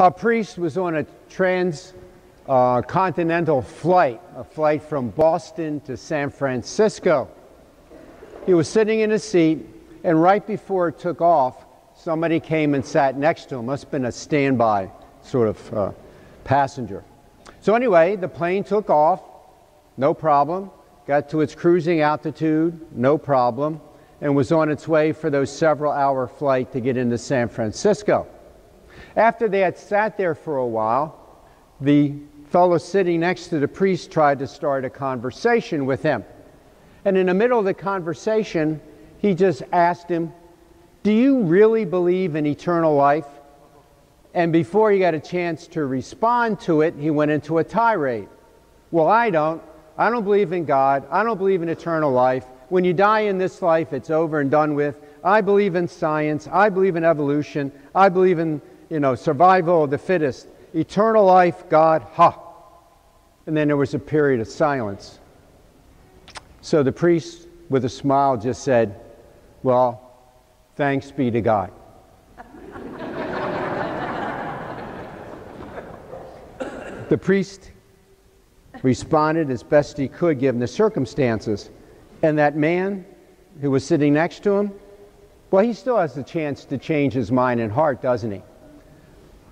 A priest was on a transcontinental uh, flight, a flight from Boston to San Francisco. He was sitting in a seat, and right before it took off, somebody came and sat next to him. Must have been a standby sort of uh, passenger. So, anyway, the plane took off, no problem, got to its cruising altitude, no problem, and was on its way for those several hour flight to get into San Francisco. After they had sat there for a while, the fellow sitting next to the priest tried to start a conversation with him. And in the middle of the conversation, he just asked him, Do you really believe in eternal life? And before he got a chance to respond to it, he went into a tirade. Well, I don't. I don't believe in God. I don't believe in eternal life. When you die in this life, it's over and done with. I believe in science. I believe in evolution. I believe in, you know, survival of the fittest. Eternal life, God, ha. And then there was a period of silence. So the priest, with a smile, just said, Well, thanks be to God. the priest responded as best he could given the circumstances. And that man who was sitting next to him, well, he still has the chance to change his mind and heart, doesn't he?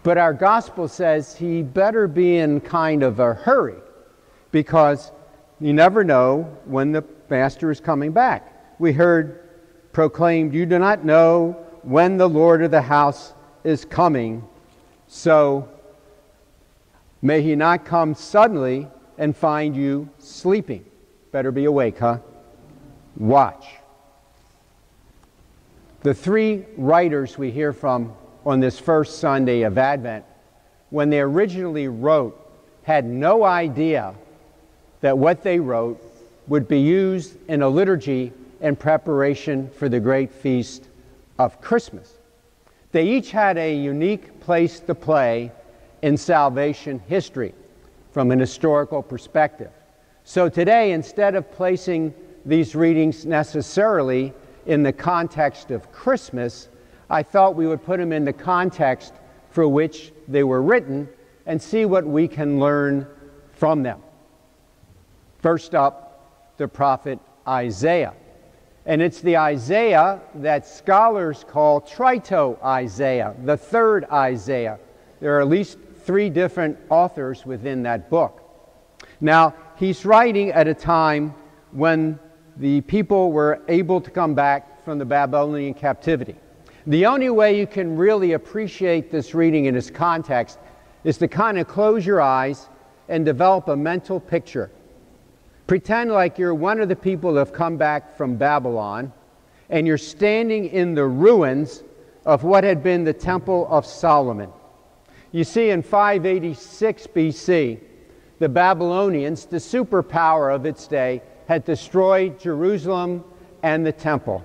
But our gospel says he better be in kind of a hurry because you never know when the master is coming back. We heard proclaimed, You do not know when the Lord of the house is coming, so may he not come suddenly and find you sleeping. Better be awake, huh? Watch. The three writers we hear from on this first Sunday of Advent, when they originally wrote, had no idea that what they wrote would be used in a liturgy in preparation for the great feast of Christmas. They each had a unique place to play in salvation history from an historical perspective. So today, instead of placing these readings necessarily in the context of Christmas, I thought we would put them in the context for which they were written and see what we can learn from them. First up, the prophet Isaiah. And it's the Isaiah that scholars call Trito Isaiah, the third Isaiah. There are at least three different authors within that book. Now, he's writing at a time when the people were able to come back from the Babylonian captivity. The only way you can really appreciate this reading in its context is to kind of close your eyes and develop a mental picture Pretend like you're one of the people that have come back from Babylon and you're standing in the ruins of what had been the Temple of Solomon. You see, in 586 BC, the Babylonians, the superpower of its day, had destroyed Jerusalem and the temple,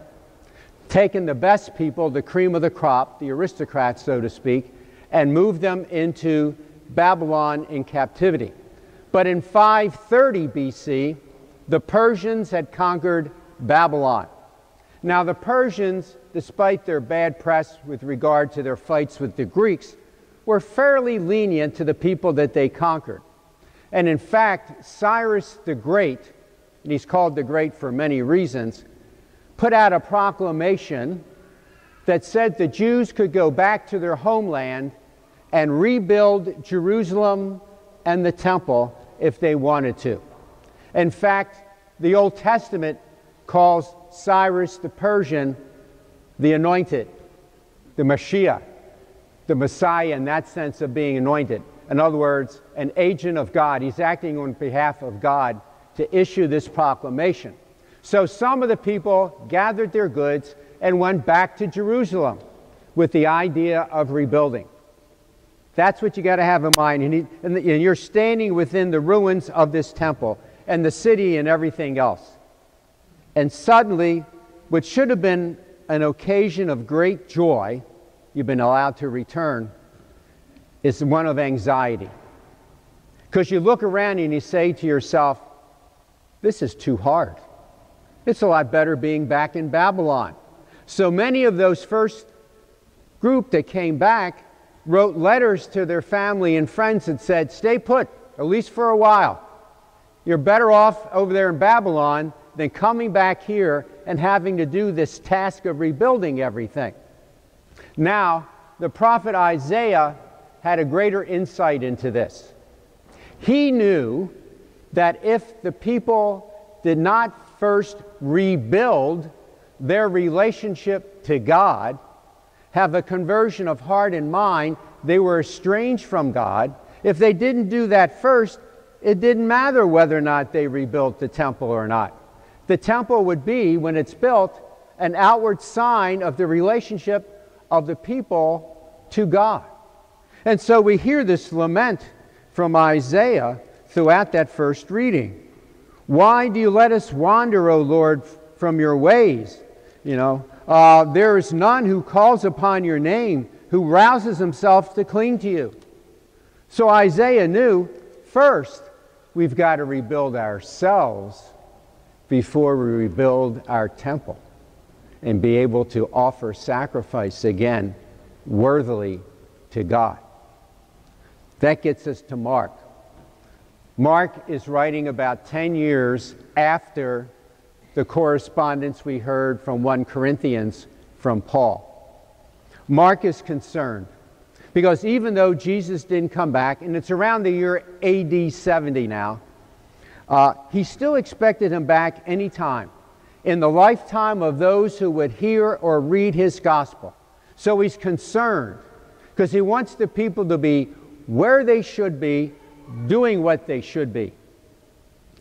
taken the best people, the cream of the crop, the aristocrats, so to speak, and moved them into Babylon in captivity. But in 530 BC, the Persians had conquered Babylon. Now, the Persians, despite their bad press with regard to their fights with the Greeks, were fairly lenient to the people that they conquered. And in fact, Cyrus the Great, and he's called the Great for many reasons, put out a proclamation that said the Jews could go back to their homeland and rebuild Jerusalem and the temple if they wanted to. In fact, the Old Testament calls Cyrus the Persian the anointed, the Messiah, the Messiah in that sense of being anointed. In other words, an agent of God. He's acting on behalf of God to issue this proclamation. So some of the people gathered their goods and went back to Jerusalem with the idea of rebuilding. That's what you got to have in mind. And, and you're standing within the ruins of this temple and the city and everything else. And suddenly, what should have been an occasion of great joy, you've been allowed to return, is one of anxiety. Because you look around and you say to yourself, this is too hard. It's a lot better being back in Babylon. So many of those first group that came back wrote letters to their family and friends that said, Stay put, at least for a while. You're better off over there in Babylon than coming back here and having to do this task of rebuilding everything. Now, the prophet Isaiah had a greater insight into this. He knew that if the people did not first rebuild their relationship to God, have a conversion of heart and mind, they were estranged from God. If they didn't do that first, it didn't matter whether or not they rebuilt the temple or not. The temple would be, when it's built, an outward sign of the relationship of the people to God. And so we hear this lament from Isaiah throughout that first reading. Why do you let us wander, O Lord, from your ways? You know, uh, there is none who calls upon your name, who rouses himself to cling to you. So Isaiah knew first we've got to rebuild ourselves before we rebuild our temple and be able to offer sacrifice again worthily to God. That gets us to Mark. Mark is writing about 10 years after the correspondence we heard from 1 Corinthians from Paul. Mark is concerned because even though Jesus didn't come back, and it's around the year AD 70 now, uh, he still expected him back anytime in the lifetime of those who would hear or read his gospel. So he's concerned because he wants the people to be where they should be, doing what they should be.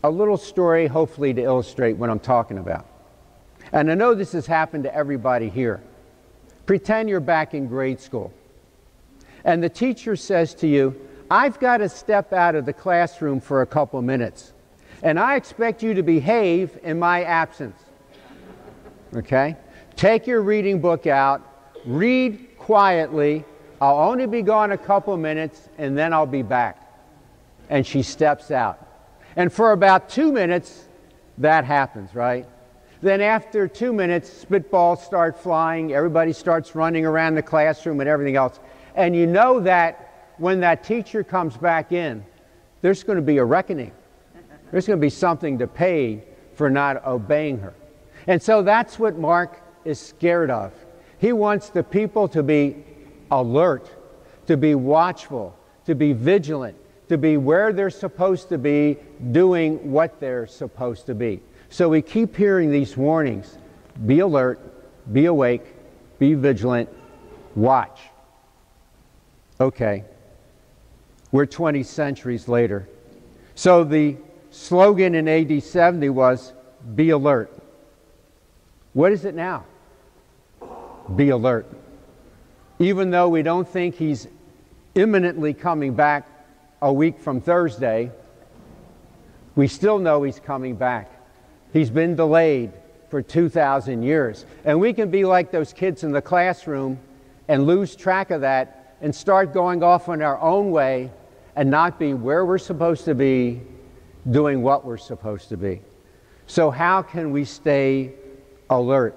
A little story, hopefully, to illustrate what I'm talking about. And I know this has happened to everybody here. Pretend you're back in grade school and the teacher says to you, I've got to step out of the classroom for a couple minutes, and I expect you to behave in my absence. Okay? Take your reading book out, read quietly. I'll only be gone a couple minutes, and then I'll be back. And she steps out. And for about two minutes, that happens, right? Then after two minutes, spitballs start flying, everybody starts running around the classroom and everything else. And you know that when that teacher comes back in, there's going to be a reckoning. There's going to be something to pay for not obeying her. And so that's what Mark is scared of. He wants the people to be alert, to be watchful, to be vigilant, to be where they're supposed to be, doing what they're supposed to be. So we keep hearing these warnings be alert, be awake, be vigilant, watch. Okay, we're 20 centuries later. So the slogan in AD 70 was be alert. What is it now? Be alert. Even though we don't think he's imminently coming back a week from Thursday, we still know he's coming back. He's been delayed for 2,000 years. And we can be like those kids in the classroom and lose track of that and start going off on our own way and not be where we're supposed to be, doing what we're supposed to be. So, how can we stay alert?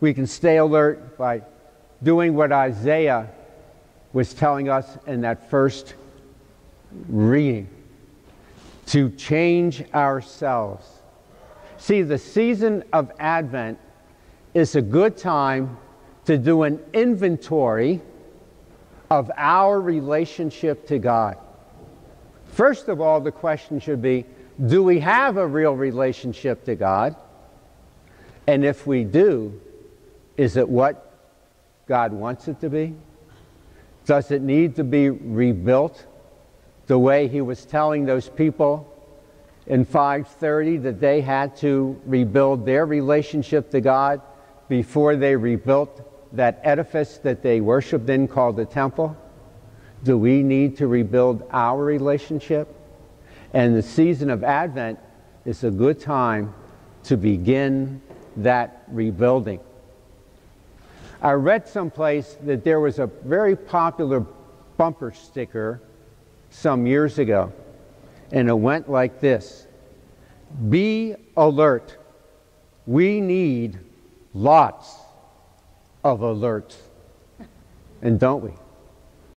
We can stay alert by doing what Isaiah was telling us in that first reading to change ourselves. See, the season of Advent is a good time to do an inventory of our relationship to God. First of all, the question should be do we have a real relationship to God? And if we do, is it what God wants it to be? Does it need to be rebuilt the way he was telling those people in 530 that they had to rebuild their relationship to God before they rebuilt that edifice that they worshiped in called the temple? Do we need to rebuild our relationship? And the season of Advent is a good time to begin that rebuilding. I read someplace that there was a very popular bumper sticker some years ago, and it went like this Be alert. We need lots of alerts. And don't we?